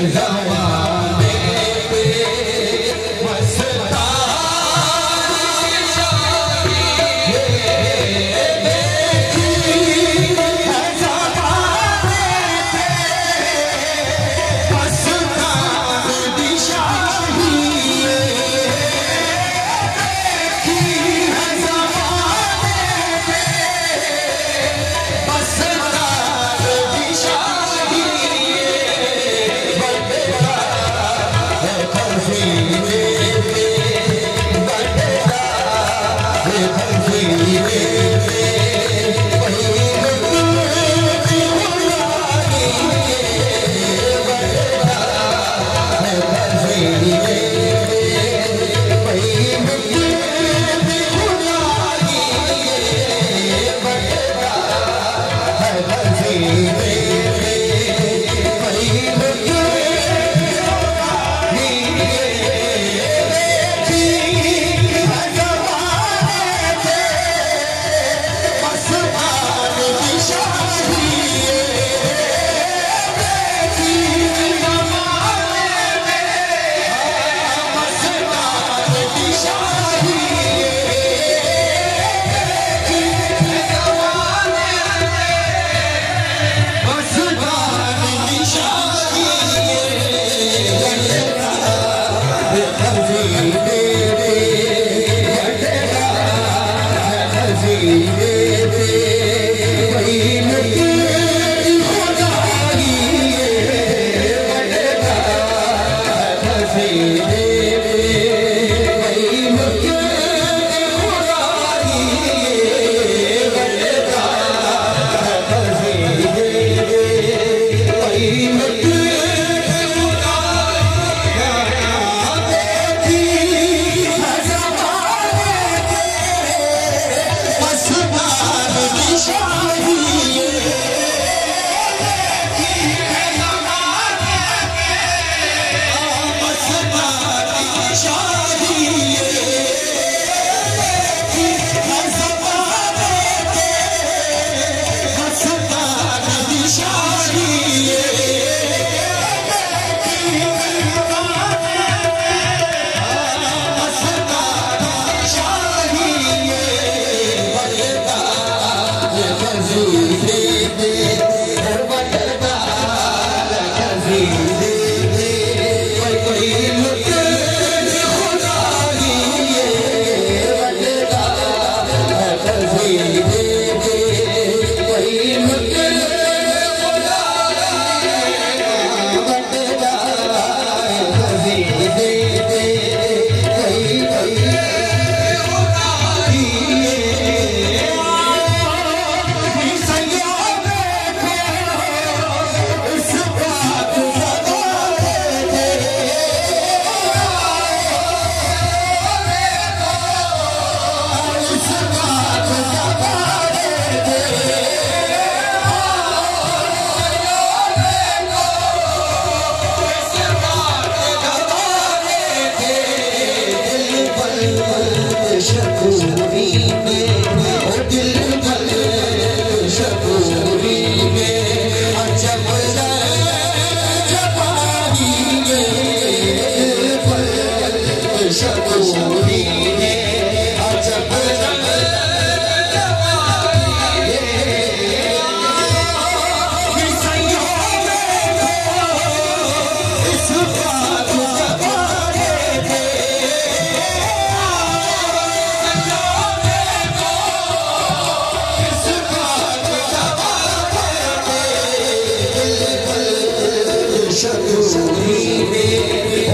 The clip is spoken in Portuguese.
and hello. Hey, through the Deixa eu viver,